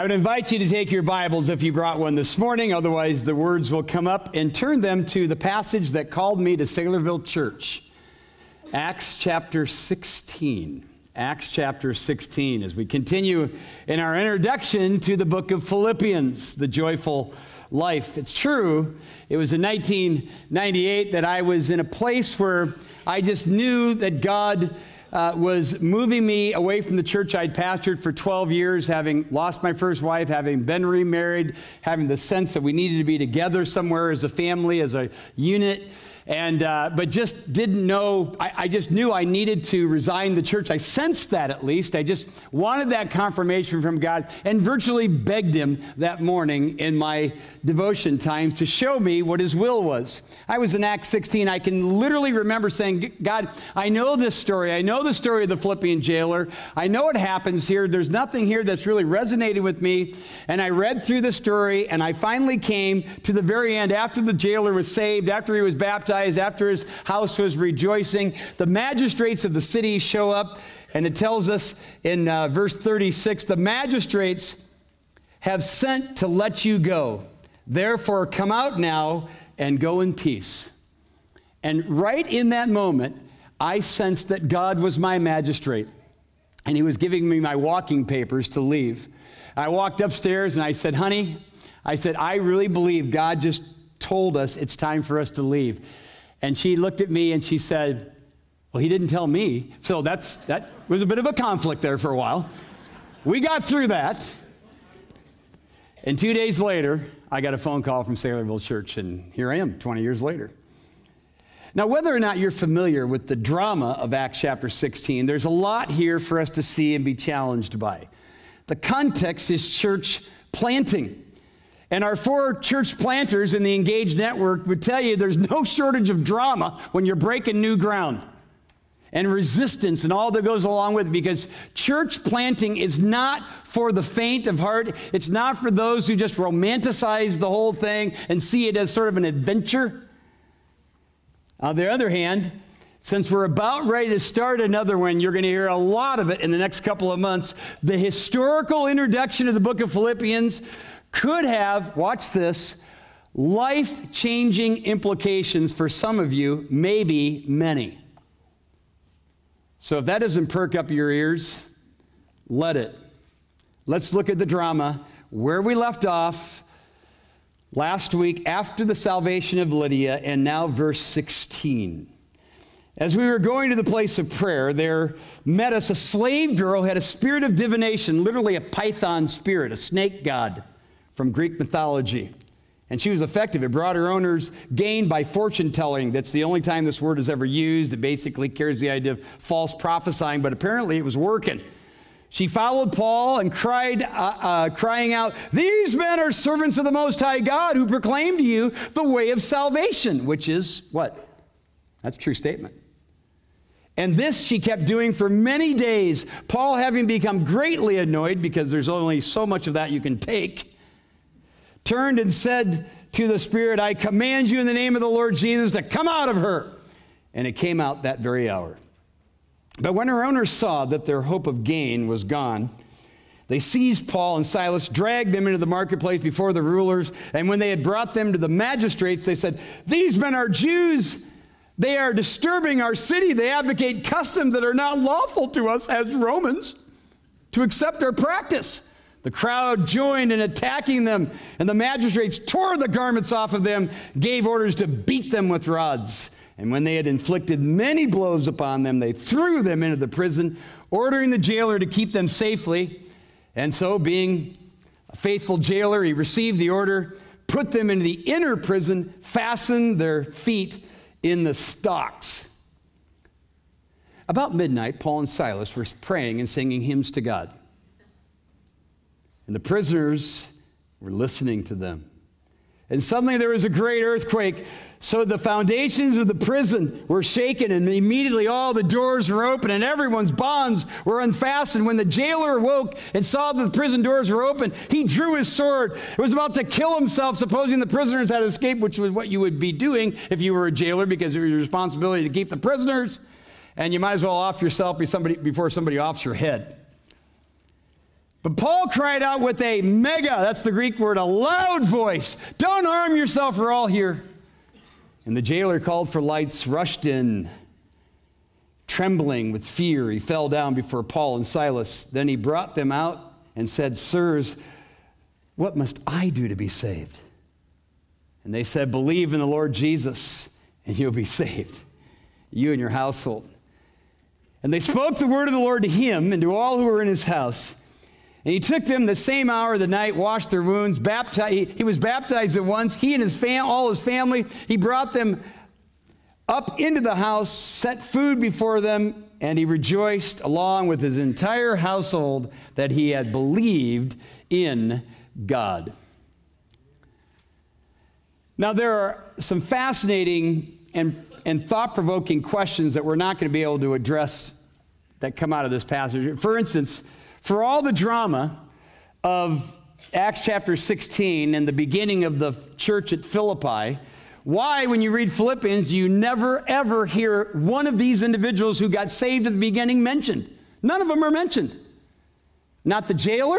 I would invite you to take your Bibles if you brought one this morning, otherwise, the words will come up and turn them to the passage that called me to Saylorville Church. Acts chapter 16. Acts chapter 16, as we continue in our introduction to the book of Philippians, the joyful life. It's true, it was in 1998 that I was in a place where I just knew that God uh, was moving me away from the church I'd pastored for 12 years, having lost my first wife, having been remarried, having the sense that we needed to be together somewhere as a family, as a unit and uh, but just didn't know I, I, just knew i needed to resign the church. I sensed that at least. I just wanted that confirmation from god and virtually begged him that morning in my devotion times to show me what his will was. I was in acts 16 i can literally remember saying god i know this story. I know the story of the philippian jailer. I know what happens here. There's nothing here that's really resonated with me. And i read through the story and i finally came to the very end after the jailer was saved after he was baptized after his house was rejoicing, the magistrates of the city show up, and it tells us in uh, verse 36 the magistrates have sent to let you go. Therefore, come out now and go in peace. And right in that moment, I sensed that God was my magistrate, and He was giving me my walking papers to leave. I walked upstairs and I said, Honey, I said, I really believe God just told us it's time for us to leave. And she looked at me and she said, Well, he didn't tell me. So that's, that was a bit of a conflict there for a while. We got through that. And two days later, I got a phone call from Saylorville Church, and here I am 20 years later. Now, whether or not you're familiar with the drama of Acts chapter 16, there's a lot here for us to see and be challenged by. The context is church planting. And our four church planters in the Engaged Network would tell you there's no shortage of drama when you're breaking new ground and resistance and all that goes along with it because church planting is not for the faint of heart. It's not for those who just romanticize the whole thing and see it as sort of an adventure. On the other hand, since we're about ready to start another one, you're going to hear a lot of it in the next couple of months. The historical introduction of the book of Philippians could have, watch this, life changing implications for some of you, maybe many. So if that doesn't perk up your ears, let it. Let's look at the drama where we left off last week after the salvation of Lydia, and now verse 16. As we were going to the place of prayer, there met us a slave girl who had a spirit of divination, literally a python spirit, a snake god from Greek mythology. And she was effective. It brought her owners gain by fortune telling. That's the only time this word is ever used. It basically carries the idea of false prophesying, but apparently it was working. She followed Paul and cried, uh, uh, crying out, These men are servants of the Most High God who proclaim to you the way of salvation, which is what? That's a true statement. And this she kept doing for many days. Paul, having become greatly annoyed because there's only so much of that you can take, turned and said to the Spirit, I command you in the name of the Lord Jesus to come out of her. And it came out that very hour. But when her owners saw that their hope of gain was gone, they seized Paul and Silas, dragged them into the marketplace before the rulers, and when they had brought them to the magistrates, they said, These men are Jews. They are disturbing our city. They advocate customs that are not lawful to us as Romans to accept our practice. The crowd joined in attacking them, and the magistrates tore the garments off of them, gave orders to beat them with rods. And when they had inflicted many blows upon them, they threw them into the prison, ordering the jailer to keep them safely. And so, being a faithful jailer, he received the order, put them into the inner prison, fastened their feet in the stocks. About midnight, Paul and Silas were praying and singing hymns to God. And the prisoners were listening to them. And suddenly there was a great earthquake. So the foundations of the prison were shaken, and immediately all the doors were open, and everyone's bonds were unfastened. When the jailer awoke and saw that the prison doors were open, he drew his sword. He was about to kill himself, supposing the prisoners had escaped, which was what you would be doing if you were a jailer, because it was your responsibility to keep the prisoners. And you might as well off yourself before somebody offs your head. But Paul cried out with a mega, that's the Greek word, a loud voice Don't harm yourself, we're all here. And the jailer called for lights, rushed in. Trembling with fear, he fell down before Paul and Silas. Then he brought them out and said, Sirs, what must I do to be saved? And they said, Believe in the Lord Jesus, and you'll be saved, you and your household. And they spoke the word of the Lord to him and to all who were in his house. And he took them the same hour of the night, washed their wounds, baptized. He, he was baptized at once. He and his fam, all his family. He brought them up into the house, set food before them, and he rejoiced along with his entire household that he had believed in God. Now, there are some fascinating and, and thought provoking questions that we're not going to be able to address that come out of this passage. For instance, for all the drama of Acts chapter 16 and the beginning of the church at Philippi, why, when you read Philippians, do you never ever hear one of these individuals who got saved at the beginning mentioned? None of them are mentioned. Not the jailer,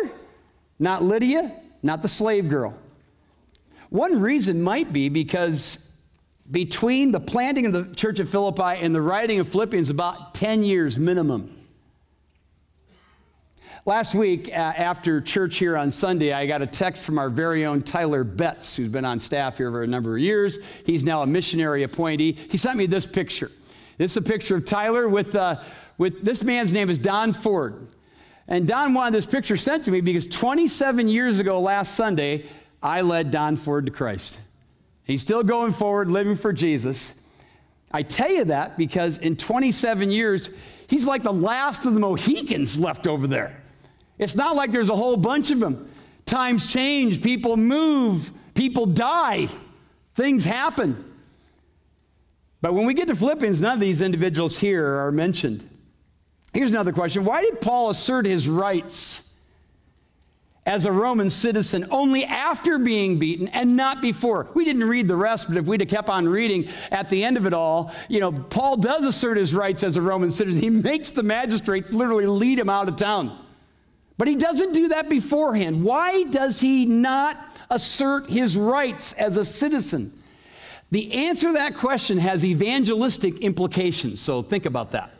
not Lydia, not the slave girl. One reason might be because between the planting of the church of Philippi and the writing of Philippians, about 10 years minimum. Last week, uh, after church here on Sunday, I got a text from our very own Tyler Betts, who's been on staff here for a number of years. He's now a missionary appointee. He sent me this picture. This is a picture of Tyler with, uh, with this man's name is Don Ford. And Don wanted this picture sent to me because 27 years ago, last Sunday, I led Don Ford to Christ. He's still going forward, living for Jesus. I tell you that because in 27 years, he's like the last of the Mohicans left over there. It's not like there's a whole bunch of them. Times change, people move, people die, things happen. But when we get to Philippians, none of these individuals here are mentioned. Here's another question Why did Paul assert his rights as a Roman citizen only after being beaten and not before? We didn't read the rest, but if we'd have kept on reading at the end of it all, you know, Paul does assert his rights as a Roman citizen. He makes the magistrates literally lead him out of town. But he doesn't do that beforehand. Why does he not assert his rights as a citizen? The answer to that question has evangelistic implications, so think about that.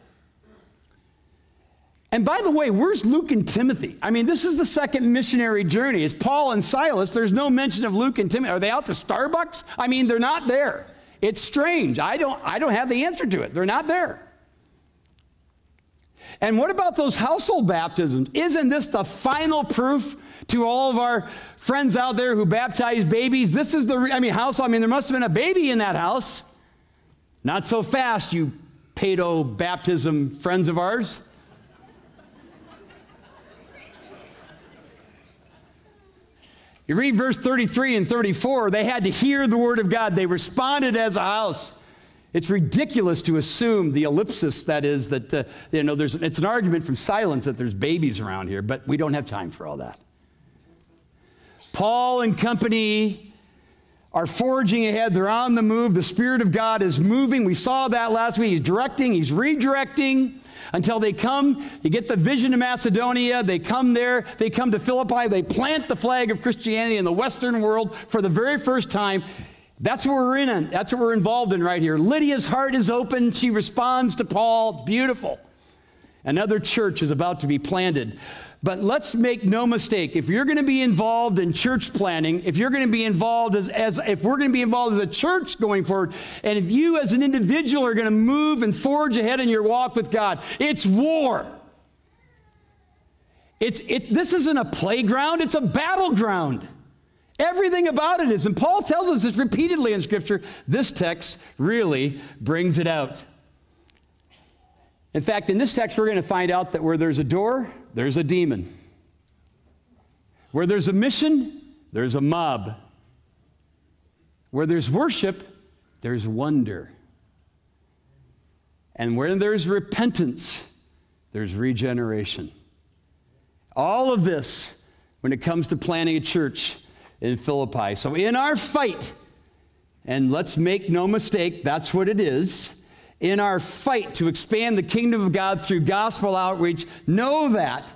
And by the way, where's Luke and Timothy? I mean, this is the second missionary journey. It's Paul and Silas. There's no mention of Luke and Timothy. Are they out to Starbucks? I mean, they're not there. It's strange. I don't, I don't have the answer to it. They're not there. And what about those household baptisms? Isn't this the final proof to all of our friends out there who baptize babies? This is the, I mean, house, I mean, there must have been a baby in that house. Not so fast, you pedo baptism friends of ours. You read verse 33 and 34, they had to hear the word of God. They responded as a house. It's ridiculous to assume the ellipsis that is that, uh, you know, there's, it's an argument from silence that there's babies around here, but we don't have time for all that. Paul and company are forging ahead. They're on the move. The Spirit of God is moving. We saw that last week. He's directing, He's redirecting until they come. You get the vision of Macedonia. They come there. They come to Philippi. They plant the flag of Christianity in the Western world for the very first time. That's what we're in. That's what we're involved in right here. Lydia's heart is open. She responds to Paul. Beautiful. Another church is about to be planted. But let's make no mistake. If you're going to be involved in church planting, if you're going to be involved as, as if we're going to be involved as a church going forward, and if you as an individual are going to move and forge ahead in your walk with God, it's war. It's, it's, this isn't a playground, it's a battleground. Everything about it is. And Paul tells us this repeatedly in Scripture. This text really brings it out. In fact, in this text, we're going to find out that where there's a door, there's a demon. Where there's a mission, there's a mob. Where there's worship, there's wonder. And where there's repentance, there's regeneration. All of this, when it comes to planning a church, in Philippi. So, in our fight, and let's make no mistake, that's what it is. In our fight to expand the kingdom of God through gospel outreach, know that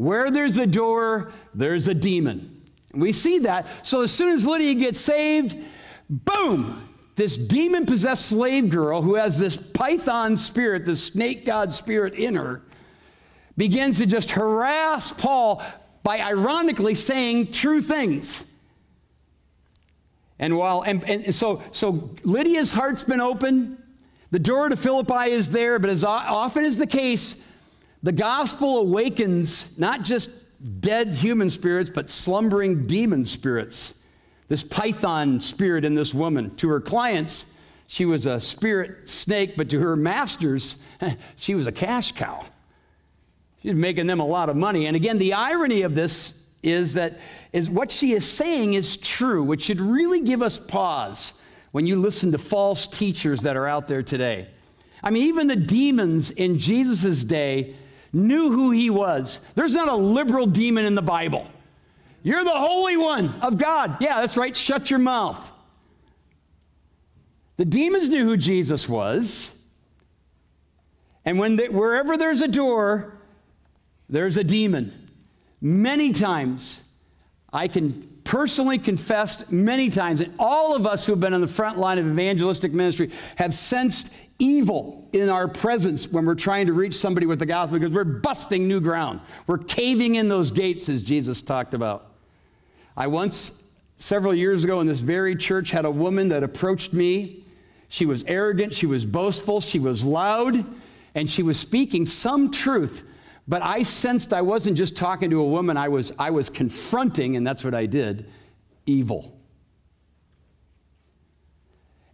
Where there's a door, there's a demon. We see that. So as soon as Lydia gets saved, boom, this demon possessed slave girl who has this python spirit, this snake god spirit in her, begins to just harass Paul by ironically saying true things. And while and, and so so Lydia's heart's been open, the door to Philippi is there, but as often is the case, the gospel awakens not just dead human spirits, but slumbering demon spirits. This python spirit in this woman. To her clients, she was a spirit snake, but to her masters, she was a cash cow. She's making them a lot of money. And again, the irony of this is that is what she is saying is true, which should really give us pause when you listen to false teachers that are out there today. I mean, even the demons in Jesus' day knew who he was. There's not a liberal demon in the Bible. You're the Holy One of God. Yeah, that's right. Shut your mouth. The demons knew who Jesus was. And when they, wherever there's a door, there's a demon. Many times, I can personally confess many times, and all of us who have been on the front line of evangelistic ministry have sensed evil in our presence when we're trying to reach somebody with the gospel because we're busting new ground. We're caving in those gates, as Jesus talked about. I once, several years ago in this very church, had a woman that approached me. She was arrogant, she was boastful, she was loud, and she was speaking some truth. But I sensed I wasn't just talking to a woman, I was, I was confronting, and that's what I did evil.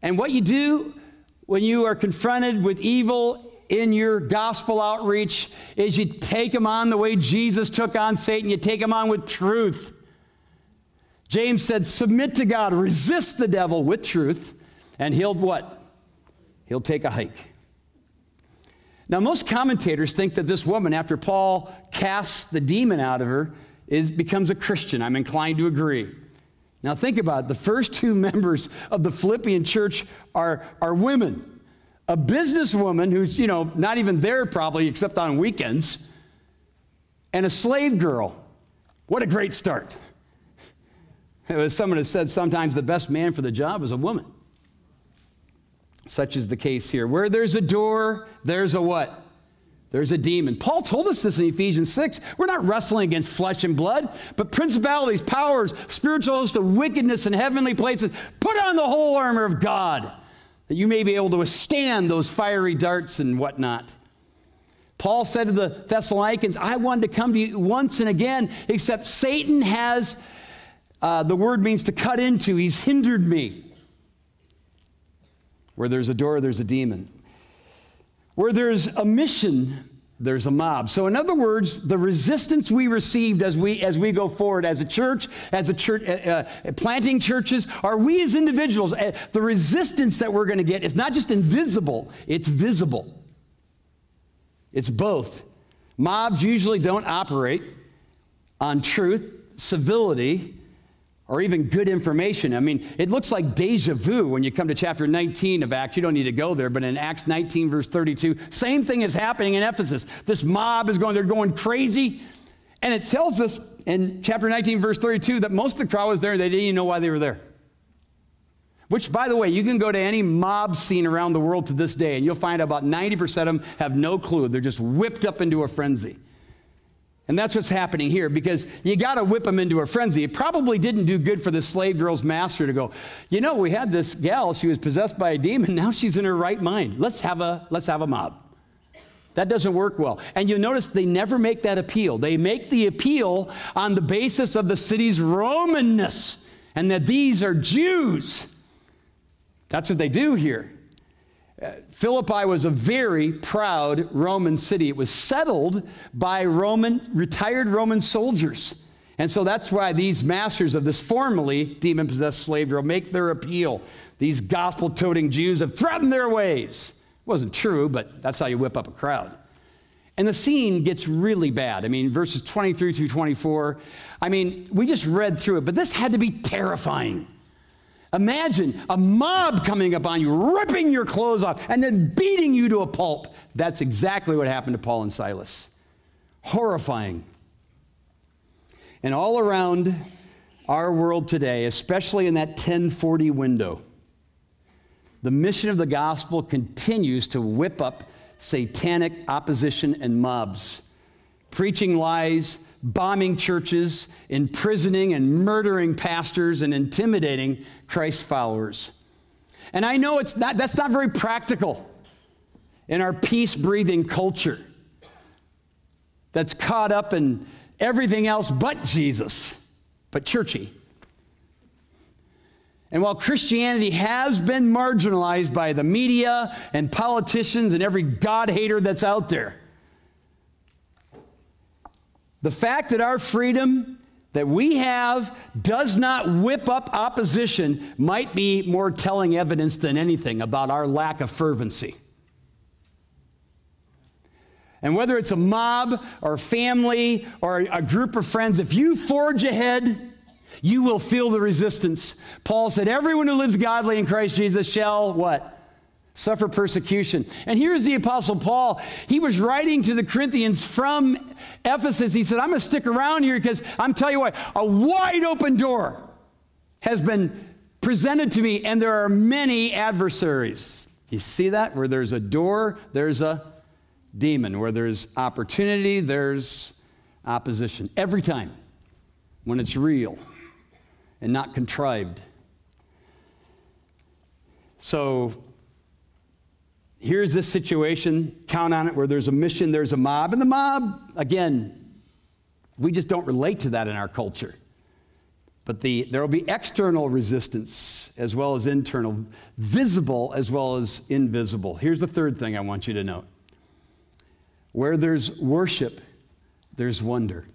And what you do when you are confronted with evil in your gospel outreach is you take them on the way Jesus took on Satan. You take them on with truth. James said, Submit to God, resist the devil with truth, and he'll what? He'll take a hike. Now, most commentators think that this woman, after Paul casts the demon out of her, is, becomes a Christian. I'm inclined to agree. Now, think about it. The first two members of the Philippian church are, are women. A businesswoman who's, you know, not even there probably except on weekends, and a slave girl. What a great start. As someone has said, sometimes the best man for the job is a woman. Such is the case here. Where there's a door, there's a what? There's a demon. Paul told us this in Ephesians 6. We're not wrestling against flesh and blood, but principalities, powers, spiritual hosts of wickedness in heavenly places. Put on the whole armor of God that you may be able to withstand those fiery darts and whatnot. Paul said to the Thessalonians, I wanted to come to you once and again, except Satan has uh, the word means to cut into. He's hindered me. Where there's a door, there's a demon. Where there's a mission, there's a mob. So, in other words, the resistance we received as we as we go forward as a church, as a church, uh, uh, planting churches, are we as individuals. Uh, the resistance that we're going to get is not just invisible; it's visible. It's both. Mobs usually don't operate on truth, civility, or even good information. I mean, it looks like deja vu when you come to chapter 19 of Acts. You don't need to go there, but in Acts 19, verse 32, same thing is happening in Ephesus. This mob is going, they're going crazy. And it tells us in chapter 19, verse 32, that most of the crowd was there, they didn't even know why they were there. Which, by the way, you can go to any mob scene around the world to this day, and you'll find about 90% of them have no clue. They're just whipped up into a frenzy. And that's what's happening here because you got to whip them into a frenzy. It probably didn't do good for the slave girl's master to go, you know, we had this gal, she was possessed by a demon, now she's in her right mind. Let's have a, let's have a mob. That doesn't work well. And you notice they never make that appeal. They make the appeal on the basis of the city's Romanness and that these are Jews. That's what they do here. Philippi was a very proud Roman city. It was settled by Roman, retired Roman soldiers. And so that's why these masters of this formerly demon possessed slave girl make their appeal. These gospel toting Jews have threatened their ways. It wasn't true, but that's how you whip up a crowd. And the scene gets really bad. I mean, verses 23 through 24. I mean, we just read through it, but this had to be terrifying. Imagine a mob coming upon you, ripping your clothes off, and then beating you to a pulp. That's exactly what happened to Paul and Silas. Horrifying. And all around our world today, especially in that 1040 window, the mission of the gospel continues to whip up satanic opposition and mobs, preaching lies, bombing churches, imprisoning and murdering pastors, and intimidating Christ followers. And I know it's not, that's not very practical in our peace breathing culture that's caught up in everything else but Jesus, but churchy. And while Christianity has been marginalized by the media and politicians and every God hater that's out there, the fact that our freedom that we have does not whip up opposition might be more telling evidence than anything about our lack of fervency. And whether it's a mob or family or a group of friends, if you forge ahead, you will feel the resistance. Paul said, Everyone who lives godly in Christ Jesus shall what? Suffer persecution. And here's the Apostle Paul. He was writing to the Corinthians from Ephesus. He said, I'm going to stick around here because I'm telling you what, a wide open door has been presented to me, and there are many adversaries. You see that? Where there's a door, there's a demon. Where there's opportunity, there's opposition. Every time when it's real and not contrived. So here's this situation, count on it, where there's a mission, there's a mob. And the mob, again, we just don't relate to that in our culture. But the, there will be external resistance as well as internal, visible as well as invisible. Here's the third thing I want you to note where there's worship, there's wonder.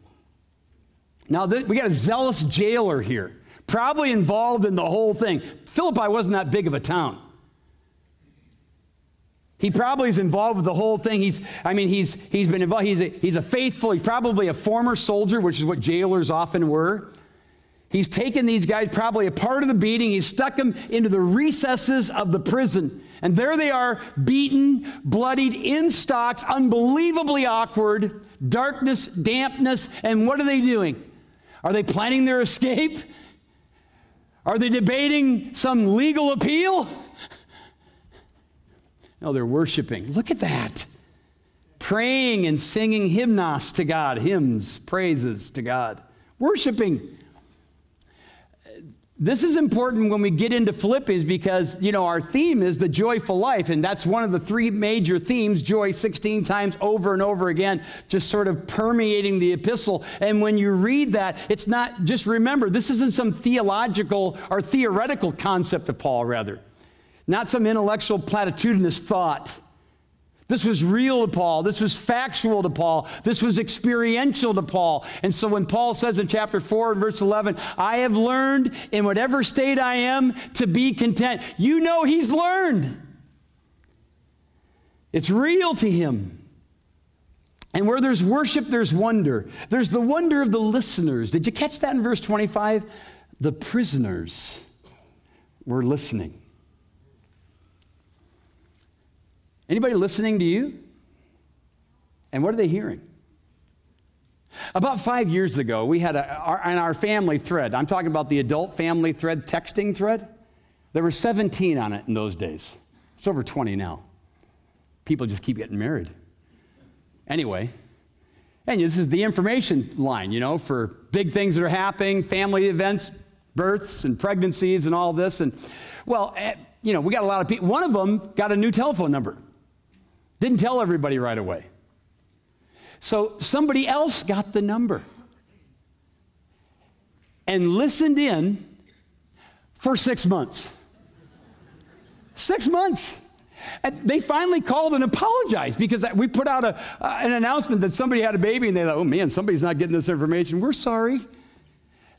Now, th- we got a zealous jailer here probably involved in the whole thing. Philippi wasn't that big of a town. He probably is involved with the whole thing. He's, I mean, he's, he's been involved. He's a, he's a faithful, he's probably a former soldier, which is what jailers often were. He's taken these guys, probably a part of the beating, he's stuck them into the recesses of the prison. And there they are, beaten, bloodied, in stocks, unbelievably awkward, darkness, dampness, and what are they doing? Are they planning their escape? Are they debating some legal appeal? No, they're worshiping. Look at that. Praying and singing hymnos to God, hymns, praises to God. Worshiping. This is important when we get into Philippians because, you know, our theme is the joyful life, and that's one of the three major themes, joy 16 times over and over again, just sort of permeating the epistle. And when you read that, it's not just remember, this isn't some theological or theoretical concept of Paul, rather, not some intellectual platitudinous thought. This was real to Paul. This was factual to Paul. This was experiential to Paul. And so when Paul says in chapter 4 and verse 11, I have learned in whatever state I am to be content, you know he's learned. It's real to him. And where there's worship, there's wonder. There's the wonder of the listeners. Did you catch that in verse 25? The prisoners were listening. Anybody listening to you? And what are they hearing? About five years ago, we had a, our, in our family thread, I'm talking about the adult family thread, texting thread, there were 17 on it in those days. It's over 20 now. People just keep getting married. Anyway, and this is the information line, you know, for big things that are happening, family events, births and pregnancies and all this. And, well, eh, you know, we got a lot of people. One of them got a new telephone number. Didn't tell everybody right away. So somebody else got the number and listened in for six months. Six months. And they finally called and apologized because we put out a, uh, an announcement that somebody had a baby and they thought, oh man, somebody's not getting this information. We're sorry.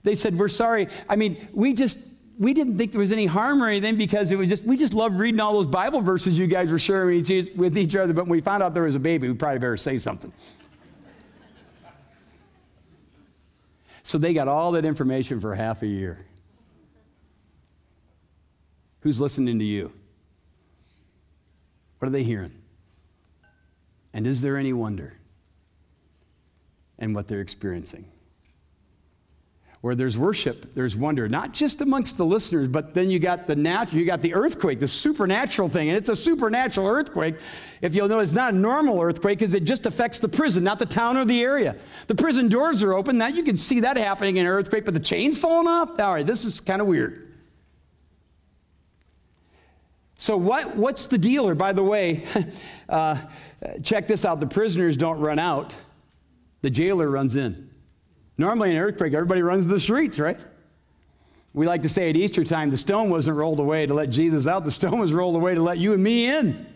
They said, we're sorry. I mean, we just we didn't think there was any harm or anything because it was just we just loved reading all those Bible verses you guys were sharing with each other. But when we found out there was a baby, we probably better say something. so they got all that information for half a year. Who's listening to you? What are they hearing? And is there any wonder in what they're experiencing? Where there's worship, there's wonder, not just amongst the listeners, but then you got the natural, you got the earthquake, the supernatural thing, and it's a supernatural earthquake. If you'll notice, it's not a normal earthquake because it just affects the prison, not the town or the area. The prison doors are open. Now you can see that happening in an earthquake, but the chains falling off. All right, this is kind of weird. So what, what's the dealer? By the way, uh, check this out: the prisoners don't run out; the jailer runs in. Normally, in an earthquake, everybody runs the streets, right? We like to say at Easter time, the stone wasn't rolled away to let Jesus out, the stone was rolled away to let you and me in.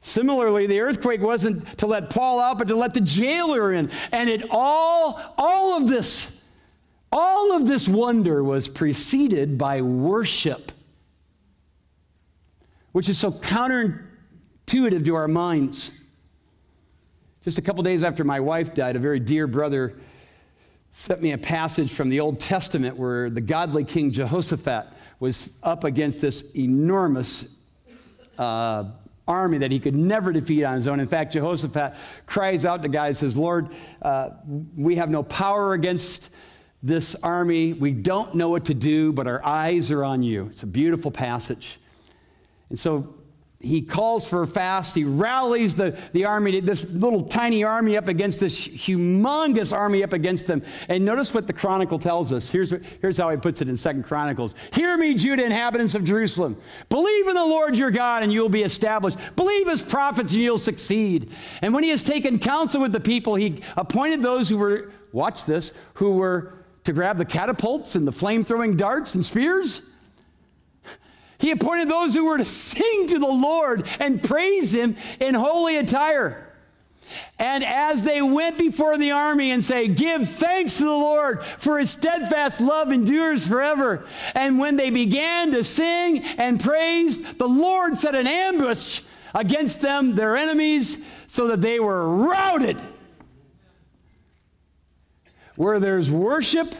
Similarly, the earthquake wasn't to let Paul out, but to let the jailer in. And it all, all of this, all of this wonder was preceded by worship, which is so counterintuitive to our minds. Just a couple days after my wife died, a very dear brother sent me a passage from the Old Testament where the godly King Jehoshaphat was up against this enormous uh, army that he could never defeat on his own. In fact, Jehoshaphat cries out to God and says, Lord, uh, we have no power against this army. We don't know what to do, but our eyes are on you. It's a beautiful passage. And so he calls for a fast. He rallies the, the army, this little tiny army up against this humongous army up against them. And notice what the Chronicle tells us. Here's, here's how he puts it in Second Chronicles. Hear me, Judah, inhabitants of Jerusalem. Believe in the Lord your God and you'll be established. Believe his prophets and you'll succeed. And when he has taken counsel with the people, he appointed those who were, watch this, who were to grab the catapults and the flame throwing darts and spears he appointed those who were to sing to the Lord and praise him in holy attire. And as they went before the army and say, Give thanks to the Lord, for his steadfast love endures forever. And when they began to sing and praise, the Lord set an ambush against them, their enemies, so that they were routed. Where there's worship,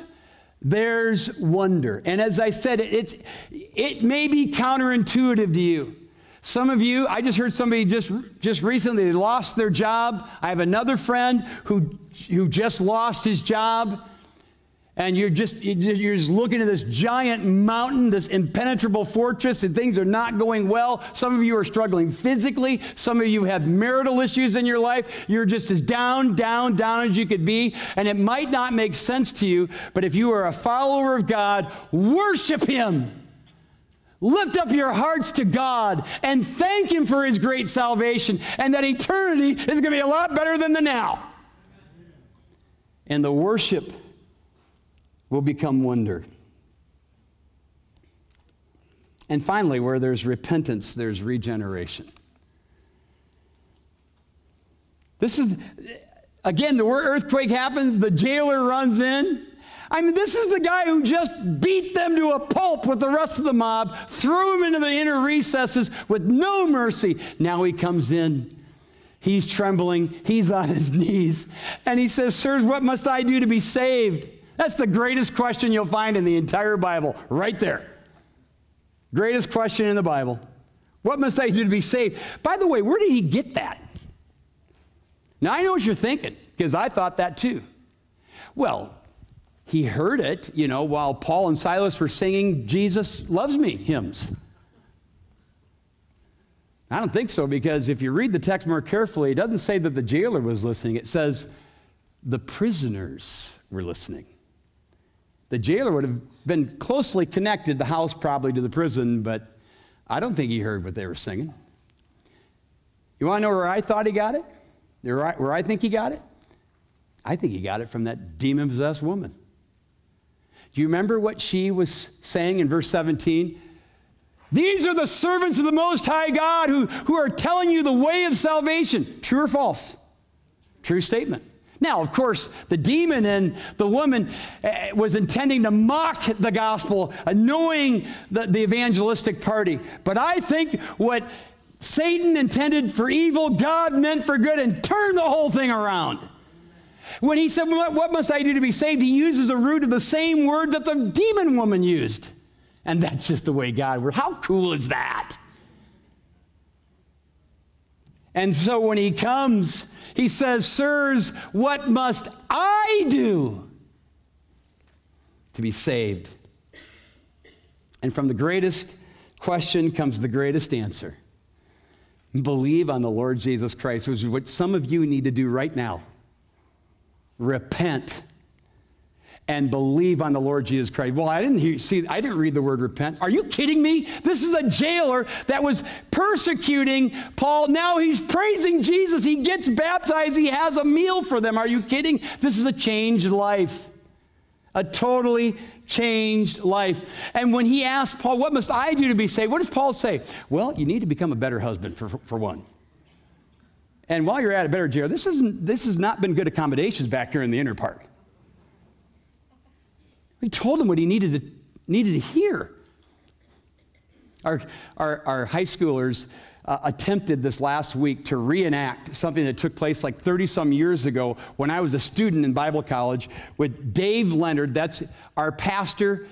there's wonder. And as I said, it's, it may be counterintuitive to you. Some of you, I just heard somebody just, just recently lost their job. I have another friend who, who just lost his job and you're just you're just looking at this giant mountain this impenetrable fortress and things are not going well. Some of you are struggling physically. Some of you have marital issues in your life. You're just as down down down as you could be. And it might not make sense to you but if you are a follower of god worship him. Lift up your hearts to God and thank Him for His great salvation, and that eternity is going to be a lot better than the now. And the worship will become wonder. And finally, where there's repentance, there's regeneration. This is, again, the earthquake happens, the jailer runs in. I mean, this is the guy who just beat them to a pulp with the rest of the mob, threw them into the inner recesses with no mercy. Now he comes in. He's trembling. He's on his knees. And he says, Sirs, what must I do to be saved? That's the greatest question you'll find in the entire Bible, right there. Greatest question in the Bible. What must I do to be saved? By the way, where did he get that? Now, I know what you're thinking, because I thought that too. Well, he heard it, you know, while Paul and Silas were singing Jesus Loves Me hymns. I don't think so, because if you read the text more carefully, it doesn't say that the jailer was listening, it says the prisoners were listening. The jailer would have been closely connected, the house probably to the prison, but I don't think he heard what they were singing. You want to know where I thought he got it? Where I think he got it? I think he got it from that demon possessed woman. Do you remember what she was saying in verse 17? These are the servants of the Most High God who, who are telling you the way of salvation. True or false? True statement. Now, of course, the demon and the woman eh, was intending to mock the gospel, annoying the, the evangelistic party. But I think what Satan intended for evil, God meant for good and turned the whole thing around. When he said, What must I do to be saved? He uses a root of the same word that the demon woman used. And that's just the way God works. How cool is that? And so when he comes, he says, Sirs, what must I do to be saved. And from the greatest question comes the greatest answer. Believe on the Lord Jesus Christ, which is what some of you need to do right now. Repent and believe on the Lord Jesus Christ. Well, I didn't hear, see, I didn't read the word repent. Are you kidding me? This is a jailer that was persecuting Paul. Now he's praising Jesus. He gets baptized. He has a meal for them. Are you kidding? This is a changed life. A totally changed life. And when he asked Paul, What must I do to be saved? What does Paul say? Well, you need to become a better husband, for, for one. And while you're at a better jail, this, isn't, this has not been good accommodations back here in the inner part. He told him what he needed to, needed to hear. Our, our, our high schoolers uh, attempted this last week to reenact something that took place like 30 some years ago when I was a student in Bible college with Dave Leonard. That's our pastor,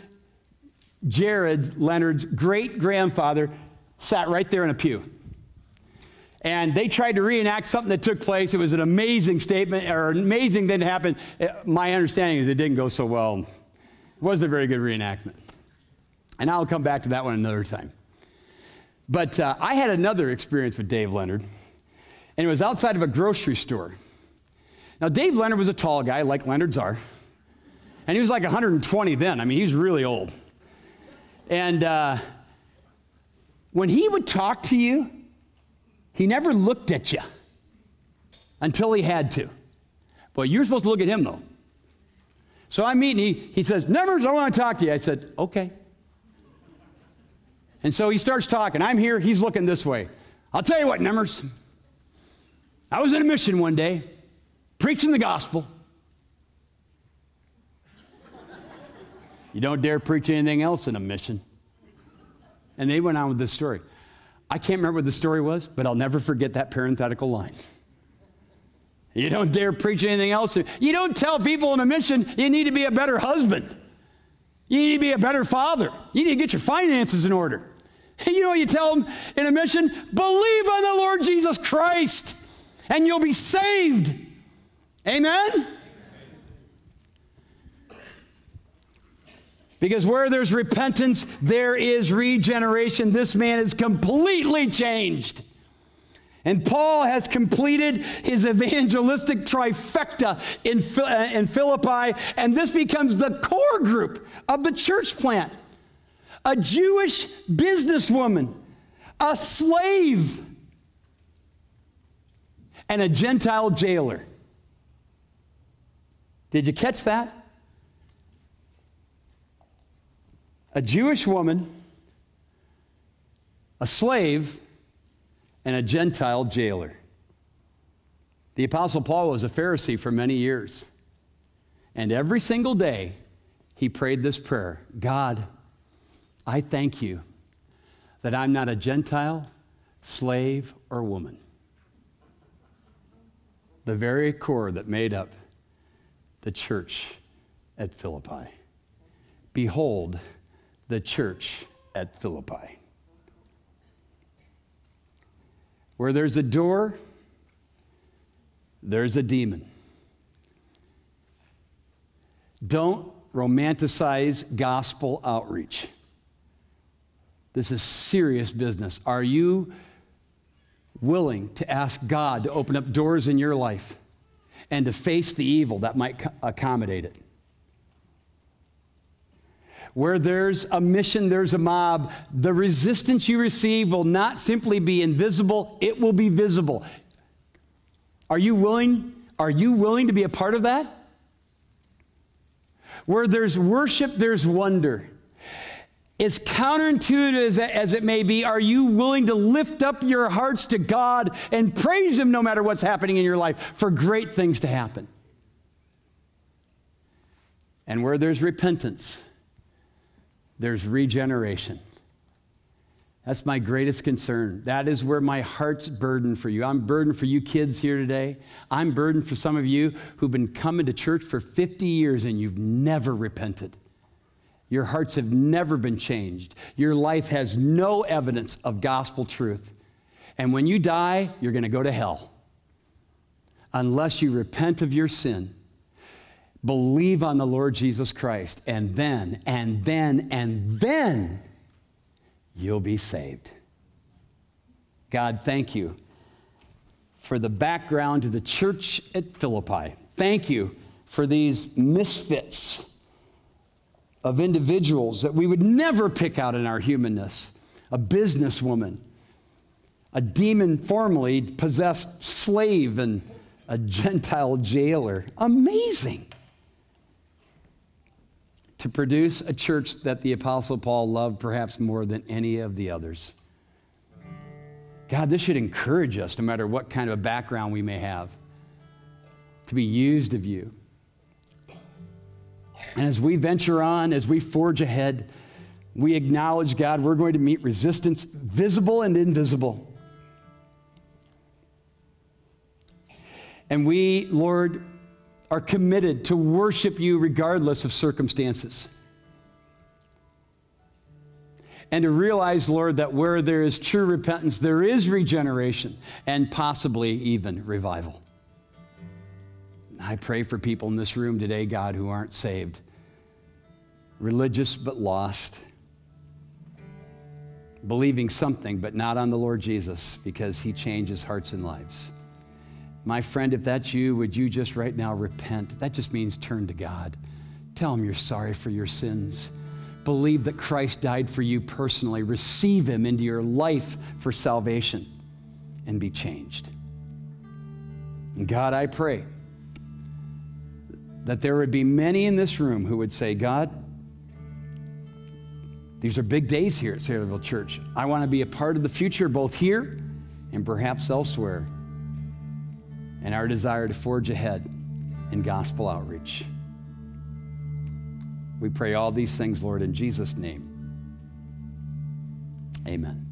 Jared Leonard's great grandfather, sat right there in a pew. And they tried to reenact something that took place. It was an amazing statement, or an amazing thing that happened. Uh, my understanding is it didn't go so well. It wasn't a very good reenactment. And I'll come back to that one another time. But uh, I had another experience with Dave Leonard, and it was outside of a grocery store. Now, Dave Leonard was a tall guy, like Leonards are, and he was like 120 then. I mean, he's really old. And uh, when he would talk to you, he never looked at you until he had to. But you're supposed to look at him, though. So I'm meeting, he, he says, Nevers, I want to talk to you. I said, okay. And so he starts talking. I'm here, he's looking this way. I'll tell you what, Nemers. I was in a mission one day, preaching the gospel. You don't dare preach anything else in a mission. And they went on with this story. I can't remember what the story was, but I'll never forget that parenthetical line. You don't dare preach anything else. You don't tell people in a mission you need to be a better husband. You need to be a better father. You need to get your finances in order. You know, you tell them in a mission, believe on the Lord Jesus Christ and you'll be saved. Amen? Because where there's repentance, there is regeneration. This man is completely changed. And Paul has completed his evangelistic trifecta in, uh, in Philippi, and this becomes the core group of the church plant. A Jewish businesswoman, a slave, and a Gentile jailer. Did you catch that? A Jewish woman, a slave, and a Gentile jailer. The Apostle Paul was a Pharisee for many years. And every single day, he prayed this prayer God, I thank you that I'm not a Gentile, slave, or woman. The very core that made up the church at Philippi. Behold, the church at Philippi. Where there's a door, there's a demon. Don't romanticize gospel outreach. This is serious business. Are you willing to ask God to open up doors in your life and to face the evil that might accommodate it? Where there's a mission, there's a mob. The resistance you receive will not simply be invisible, it will be visible. Are you willing? Are you willing to be a part of that? Where there's worship, there's wonder. As counterintuitive as, as it may be, are you willing to lift up your hearts to God and praise Him no matter what's happening in your life for great things to happen? And where there's repentance, there's regeneration. That's my greatest concern. That is where my heart's burden for you. I'm burdened for you kids here today. I'm burdened for some of you who've been coming to church for 50 years and you've never repented. Your hearts have never been changed. Your life has no evidence of gospel truth. And when you die, you're going to go to hell unless you repent of your sin Believe on the Lord Jesus Christ, and then, and then, and then you'll be saved. God, thank you for the background to the church at Philippi. Thank you for these misfits of individuals that we would never pick out in our humanness. A businesswoman, a demon formerly possessed slave, and a Gentile jailer. Amazing. To produce a church that the Apostle Paul loved perhaps more than any of the others. God, this should encourage us, no matter what kind of a background we may have, to be used of you. And as we venture on, as we forge ahead, we acknowledge, God, we're going to meet resistance, visible and invisible. And we, Lord, are committed to worship you regardless of circumstances. And to realize, Lord, that where there is true repentance, there is regeneration and possibly even revival. I pray for people in this room today, God, who aren't saved, religious but lost, believing something but not on the Lord Jesus because he changes hearts and lives. My friend, if that's you, would you just right now repent? That just means turn to God. Tell him you're sorry for your sins. Believe that Christ died for you personally. Receive him into your life for salvation and be changed. And God, I pray that there would be many in this room who would say, God, these are big days here at Saylorville Church. I want to be a part of the future, both here and perhaps elsewhere and our desire to forge ahead in gospel outreach. We pray all these things, Lord, in Jesus' name. Amen.